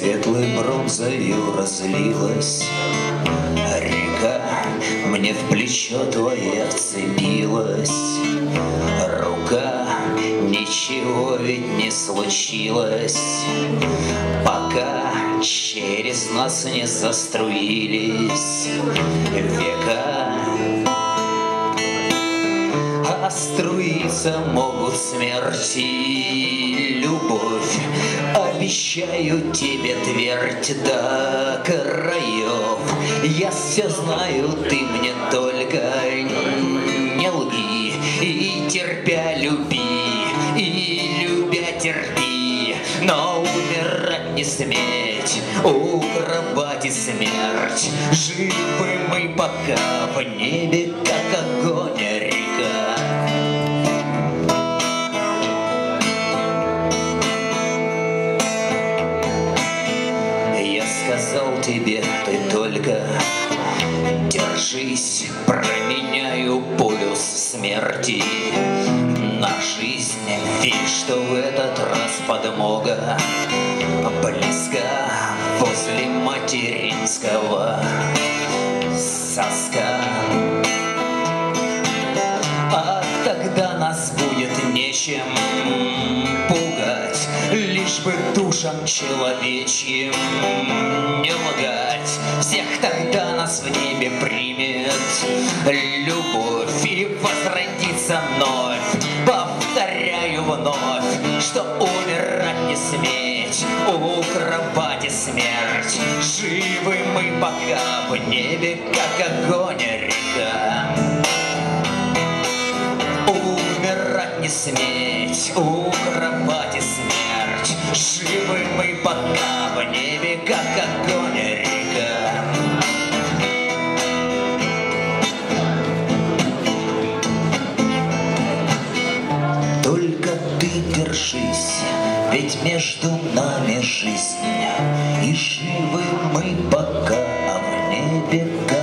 бронзою разлилась Река. Мне в плечо твое вцепилась Рука, ничего ведь не случилось. Пока через нас не заструились века струиться могут смерти. Любовь Обещаю тебе твердь до краев. Я все знаю, ты мне только не лги. И терпя люби, и любя терпи. Но умирать не сметь, у кровати смерть. Живы мы пока в небе, как огонь тебе, ты только держись, променяю полюс смерти на жизнь. Верь, что в этот раз подмога близко возле материнского соска. А тогда нас будет нечем пугать, Лишь бы душам человечьим не лгать. Всех тогда нас в небе примет любовь И возродится вновь, повторяю вновь, Что умирать не сметь, у кровати смерть. Живы мы пока в небе, как огонь река. Умирать не сметь, у кровати смерть. Живы мы пока в небе, как огонь река. Только ты держись, ведь между нами жизнь, И живы мы пока в небе, как